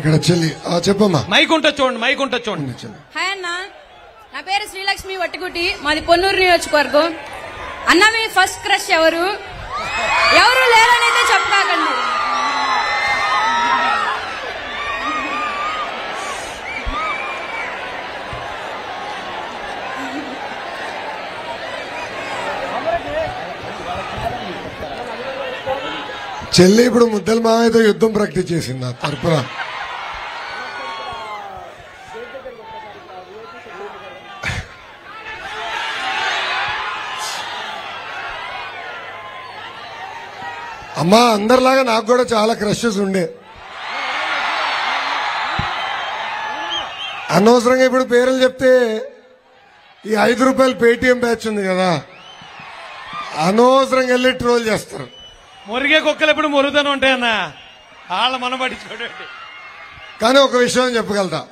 ఇక్కడ చెల్లి. ఆ చెప్పమ్మా. మైక్ ఉంటుంది చూడండి మైక్ ఉంటుంది చూడండి. చెల్లి. హాయ్ అన్న. నా పేరు శ్రీలక్ష్మి వట్టిగుట్టి. మాది పొన్నూరు నియోజకవర్గం. అన్న మీ ఫస్ట్ క్రష్ ఎవరు? ఎవరు లేరనైతే చెప్పకండి చెల్లి ఇప్పుడు ముద్దల మావయ్యతో యుద్ధం ప్రాక్టీస్ చేసింది నా తరపున. అమ్మా అందరిలాగా నాకు కూడా చాలా క్రషెస్ ఉండే. అనవసరంగా ఇప్పుడు పేర్లు చెప్తే ఈ ఐదు రూపాయలు పేటిఎం బ్యాచ్ ఉంది కదా. అనవసరంగా వెళ్ళి ట్రోల్ చేస్తారు. మురిగే కుక్కలు ఎప్పుడు మురుగుతూనే ఉంటాయన్న వాళ్ళ మనం పట్టించుకోండి కానీ ఒక విషయం చెప్పగలుగుతా.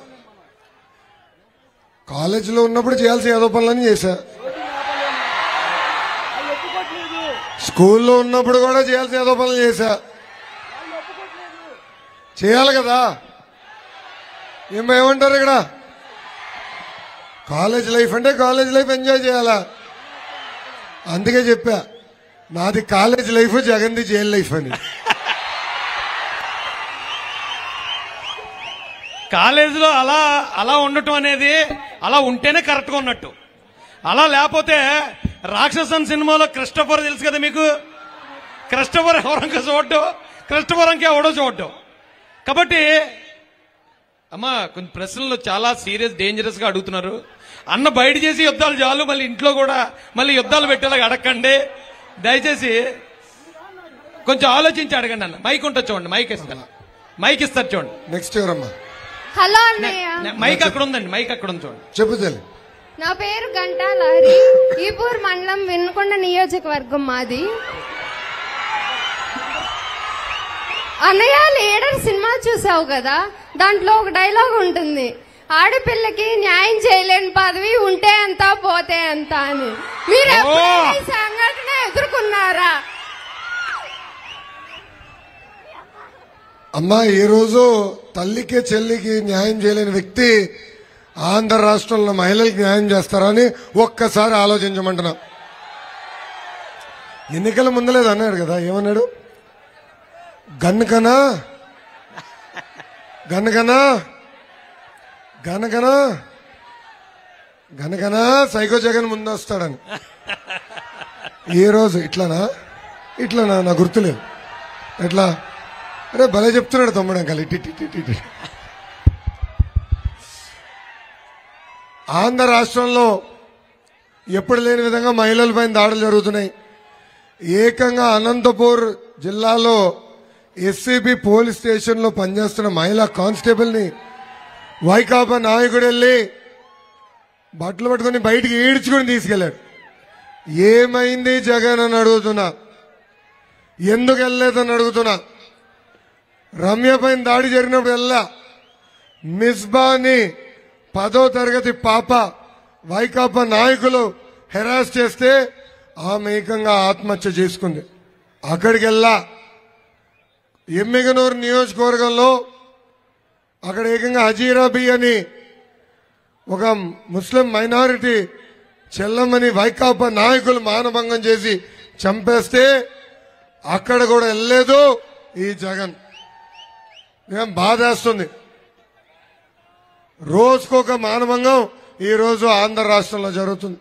కాలేజీలో ఉన్నప్పుడు చేయాల్సిన ఏదో పనులని చేశా. స్కూల్లో ఉన్నప్పుడు కూడా చేయాల్సిన ఏదో పనులు చేశా. చేయాలి కదా. ఏం ఏమంటారు ఇక్కడ? కాలేజ్ లైఫ్ అంటే కాలేజ్ లైఫ్ ఎంజాయ్ చేయాలా? అందుకే చెప్పా నాది కాలేజ్ లైఫ్ జగన్ది జైల్ లైఫ్ అని. కాలేజీలో అలా అలా ఉండటం అనేది అలా ఉంటేనే కరెక్ట్గా ఉన్నట్టు. అలా లేకపోతే రాక్షసన్ సినిమాలో క్రిస్టఫర్ తెలుసు కదా మీకు? క్రిస్టఫర్ ఎవరంక చూడటం క్రిస్టఫర్ ఎవడో చూడటం. కాబట్టి అమ్మా కొన్ని ప్రశ్నలు చాలా సీరియస్ డేంజరస్గా అడుగుతున్నారు. అన్న బయట చేసి యుద్ధాలు చాలు మళ్ళీ ఇంట్లో కూడా మళ్ళీ యుద్ధాలు పెట్టేలాగా అడగండి దయచేసి కొంచెం ఆలోచించి అడగండి అన్న. మైక్ ఉంటుంది చూడండి మైక్ ఇస్తాను మైక్ ఇస్తారు చూడండి. నెక్స్ట్ ఎవరమ్మా? హలో మైక్ అక్కడ ఉందండి మైక్ అక్కడ ఉంది చూడండి. చెప్పు నా పేరు గంటా లహరి. ఈపూర్ మండలం వినుకొండ నియోజకవర్గం మాది. అన్నయ్య లీడర్ సినిమా చూసావు కదా? దాంట్లో ఒక డైలాగ్ ఉంటుంది. ఆడపిల్లకి న్యాయం చేయలేని పదవి ఉంటే ఎంత పోతే ఎంత అని. మీరు ఎప్పుడైనా ఈ సంఘటన ఎదుర్కొన్నారా? అమ్మా ఈ రోజు తల్లికి చెల్లికి న్యాయం చేయలేని వ్యక్తి ఆంధ్ర రాష్ట్రంలో మహిళలకు న్యాయం చేస్తారని ఒక్కసారి ఆలోచించమంటున్నా. ఎన్నికల ముందలేదు అన్నాడు కదా ఏమన్నాడు? గన్నుకనా గన్నుకనా గనకనా? గనకనా? సైకో జగన్ ముందు వస్తాడని ఏ రోజు? ఇట్లానా? ఇట్లానా? నా గుర్తులేదు. ఎట్లా? అరే భలే చెప్తున్నాడు తమ్ముడు అంకల్. ఇట్టి ఆంధ్ర రాష్ట్రంలో ఎప్పుడు లేని విధంగా మహిళలపైన దాడులు జరుగుతున్నాయి. ఏకంగా అనంతపూర్ జిల్లాలో ఎస్సీబీ పోలీస్ స్టేషన్లో పనిచేస్తున్న మహిళా కానిస్టేబుల్ని వైకాపా నాయకుడు వెళ్ళి బట్టలు పట్టుకొని బయటికి ఈడ్చుకొని తీసుకెళ్ళాడు ఏమైంది జగన్ అని అడుగుతున్నా. ఎందుకు వెళ్ళలేదని అడుగుతున్నా. రమ్య పైన దాడి జరిగినప్పుడు వెళ్ళా. మిస్బాని పదో తరగతి పాప వైకాపా నాయకులు హెరాస్ చేస్తే ఆమె ఏకంగా ఆత్మహత్య చేసుకుంది. అక్కడికెళ్ళా ఎమ్మిగనూరు నియోజకవర్గంలో అక్కడ ఏకంగా హజీరాబీ అని ఒక ముస్లిం మైనారిటీ చెల్లమని వైకాపా నాయకులు మానభంగం చేసి చంపేస్తే అక్కడ కూడా వెళ్ళలేదు ఈ జగన్. బాధేస్తుంది. రోజుకొక మానవంగం ఈరోజు ఆంధ్ర రాష్ట్రంలో జరుగుతుంది.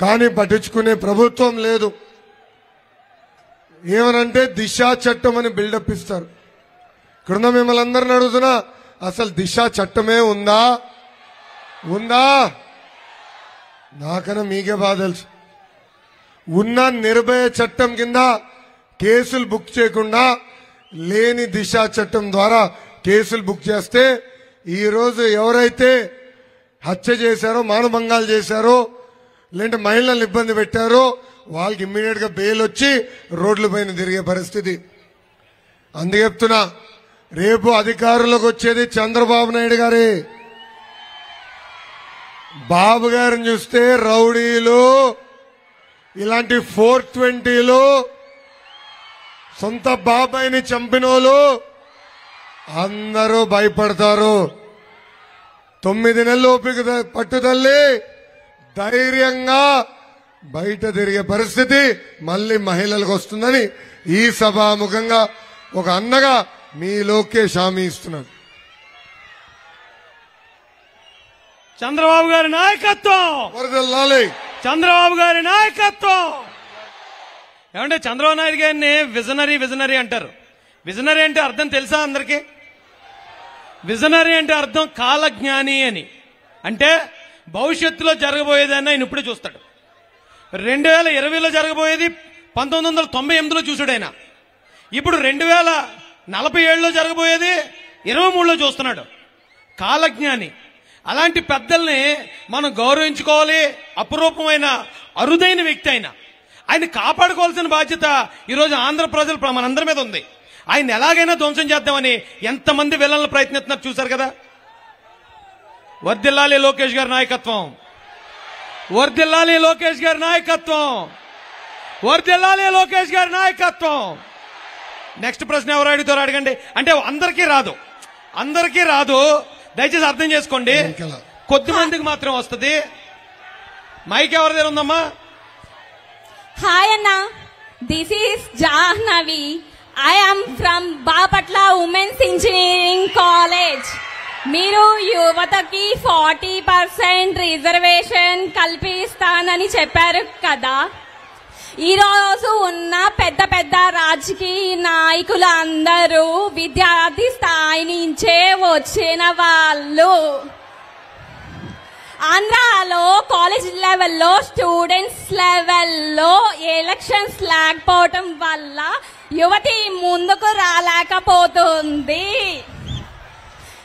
కానీ పట్టించుకునే ప్రభుత్వం లేదు. ఏమనంటే దిశా చట్టం అని బిల్డప్ ఇస్తారు. ఇక్కడున్న మిమ్మల్ని అందరిని అడుగుతున్నా అసలు దిశా చట్టమే ఉందా? ఉందా? నాకన్నా మీకే బాధ తెలుసు. ఉన్న నిర్భయ చట్టం కింద కేసులు బుక్ చేయకుండా లేని దిశ చట్టం ద్వారా కేసులు బుక్ చేస్తే ఈరోజు ఎవరైతే హత్య చేశారో మానభంగాలు చేశారో లేదంటే మహిళలను ఇబ్బంది పెట్టారో వాళ్ళకి ఇమ్మీడియట్గా బెయిల్ వచ్చి రోడ్ల పైన తిరిగే పరిస్థితి. అందుకే చెప్తున్నా రేపు అధికారంలోకి వచ్చేది చంద్రబాబు నాయుడు గారే. బాబు గారిని చూస్తే రౌడీలు ఇలాంటి ఫోర్ ట్వంటీలు సొంత బాబాయిని చంపినోళ్ళు అందరూ భయపడతారు. తొమ్మిది నెలలు ఓపిక పట్టుదల్లి ధైర్యంగా బయట తిరిగే పరిస్థితి మళ్ళీ మహిళలకు వస్తుందని ఈ సభాముఖంగా ఒక అన్నగా మీ లోకేష్ హామీ ఇస్తున్నాడు. చంద్రబాబు గారి నాయకత్వం! వరదల్లాలి చంద్రబాబు గారి నాయకత్వం! ఏమంటే చంద్రబాబు నాయుడు గారిని విజనరీ విజనరీ అంటారు. విజనరీ అంటే అర్థం తెలుసా అందరికీ? విజనరీ అంటే అర్థం కాలజ్ఞాని అని. అంటే భవిష్యత్తులో జరగబోయేదాన్ని ఆయన ఇప్పుడే చూస్తాడు. రెండు వేల ఇరవైలో జరగబోయేది పంతొమ్మిది వందల తొంభై ఎనిమిదిలో చూసాడు ఆయన. ఇప్పుడు రెండు వేల నలభై ఏడులో జరగబోయేది ఇరవై మూడులో చూస్తున్నాడు. కాలజ్ఞాని. అలాంటి పెద్దల్ని మనం గౌరవించుకోవాలి. అపురూపమైన అరుదైన వ్యక్తి ఆయన. ఆయన కాపాడుకోవాల్సిన బాధ్యత ఈరోజు ఆంధ్ర ప్రజలు మనందరి మీద ఉంది. ఆయన ఎలాగైనా ధ్వంసం చేద్దామని ఎంతమంది విలన్లు ప్రయత్నిస్తున్నారు చూశారు కదా? వర్దిల్లాలి లోకేష్ గారి నాయకత్వం. వర్దిల్లాలి లోకేష్ గారి నాయకత్వం. వర్దిల్లాలి లోకేష్ గారి నాయకత్వం. నెక్స్ట్ ప్రశ్న ఎవరు అడుగుతారో అడగండి. అంటే అందరికీ రాదు. అందరికీ రాదు. దయచేసి అర్థం చేసుకోండి? కొద్ది మందికి మాత్రం వస్తుంది. మైక్ ఎవరి దగ్గర ఉందమ్మా? హాయ్ అన్న. This is Jahnavi. I am from Bapatla women's engineering college మీరు యువతకి ఫార్టీ పర్సెంట్ రిజర్వేషన్ కల్పిస్తానని చెప్పారు కదా. ఈరోజు ఉన్న పెద్ద పెద్ద రాజకీయ నాయకులు అందరూ విద్యార్థి స్థాయి నుంచే వచ్చిన వాళ్ళు. ఆంధ్రాలో కాలేజ్ లెవెల్లో స్టూడెంట్స్ లెవెల్లో ఎలక్షన్స్ లేకపోవటం వల్ల యువతి ముందుకు రాలేకపోతుంది.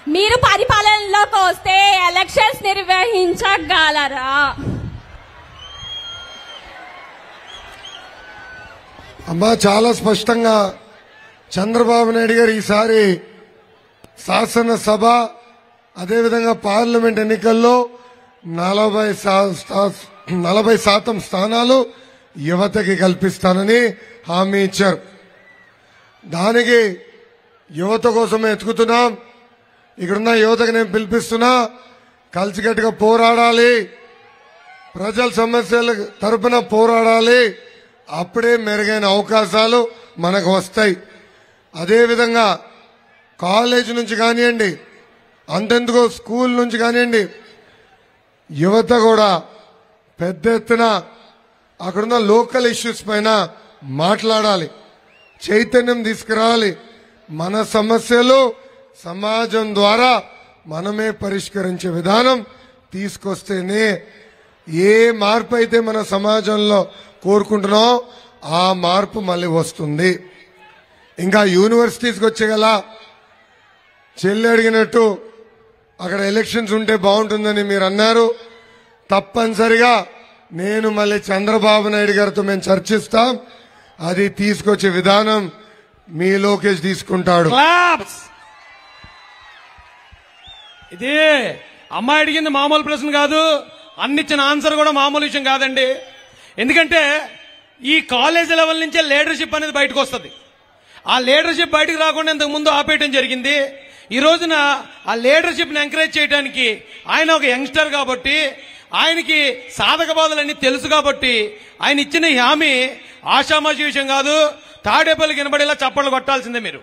మీరు పరిపాలనలోకి వస్తే ఎలక్షన్స్ నిర్వహించగలరా? అమ్మా చాలా స్పష్టంగా చంద్రబాబు నాయుడు గారు ఈసారి శాసనసభ అదేవిధంగా పార్లమెంట్ ఎన్నికల్లో నలభై నలభై శాతం స్థానాలు యువతకి కల్పిస్తానని హామీ ఇచ్చారు. దానికి యువత కోసమే ఎతుకుతున్నాం ఇక్కడున్న యువతకు నేను పిలిపిస్తున్నా కలిసికట్టుగా పోరాడాలి. ప్రజల సమస్యల తరపున పోరాడాలి. అప్పుడే మెరుగైన అవకాశాలు మనకు వస్తాయి. అదేవిధంగా కాలేజ్ నుంచి కానివ్వండి అంతెందుకు స్కూల్ నుంచి కానివ్వండి యువత కూడా పెద్ద ఎత్తున అక్కడున్న లోకల్ ఇష్యూస్ పైన మాట్లాడాలి. చైతన్యం తీసుకురావాలి. మన సమస్యలు సమాజం ద్వారా మనమే పరిష్కరించే విధానం తీసుకొస్తేనే ఏ మార్పు అయితే మన సమాజంలో కోరుకుంటున్నామో ఆ మార్పు మళ్ళీ వస్తుంది. ఇంకా యూనివర్సిటీస్కి వచ్చే గల చెల్లి అడిగినట్టు అక్కడ ఎలక్షన్స్ ఉంటే బాగుంటుందని మీరు అన్నారు. తప్పనిసరిగా నేను మళ్ళీ చంద్రబాబు నాయుడు గారితో మేము చర్చిస్తాం. అది తీసుకొచ్చే విధానం మీ లోకేష్ తీసుకుంటాడు. ఇది అమ్మాయి అడిగింది మామూలు ప్రశ్న కాదు. అన్నిచ్చిన ఆన్సర్ కూడా మామూలు విషయం కాదండి. ఎందుకంటే ఈ కాలేజ్ లెవెల్ నుంచే లీడర్షిప్ అనేది బయటకు వస్తుంది. ఆ లీడర్షిప్ బయటకు రాకుండా ఇంతకు ముందు ఆపేయటం జరిగింది. ఈ రోజున ఆ లీడర్షిప్ని ఎంకరేజ్ చేయడానికి ఆయన ఒక యంగ్స్టర్ కాబట్టి ఆయనకి సాధక బాధలన్నీ తెలుసు కాబట్టి ఆయన ఇచ్చిన హామీ ఆషామాషి విషయం కాదు తాడేపల్లి వినబడేలా చప్పట్లు కొట్టాల్సిందే మీరు.